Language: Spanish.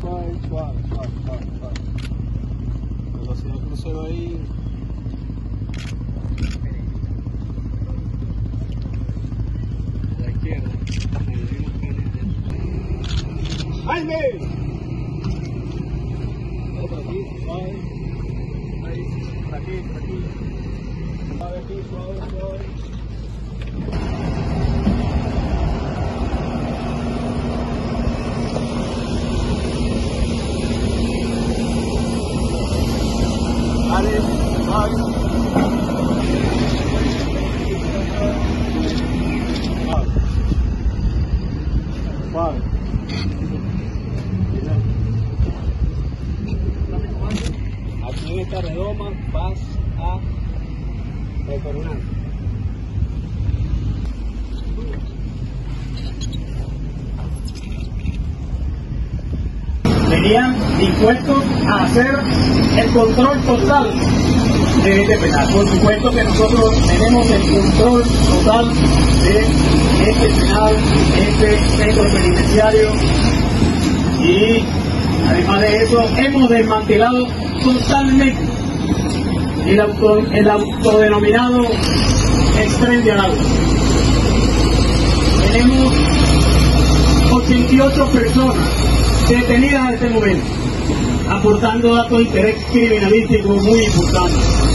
suave, suave, suave, suave, suave. Velocidad crucero ahí. A la izquierda. ¡Jaime! Por aquí, suave. Ahí, por aquí, suave, suave. Aquí en esta redoma vas a retornar. venían dispuestos a hacer el control total de este penal. Por supuesto que nosotros tenemos el control total de este penal, este centro penitenciario y además de eso hemos desmantelado totalmente el, auto, el autodenominado extrem de agua. Tenemos 88 personas detenidas en este momento, aportando datos de interés criminalístico muy importantes.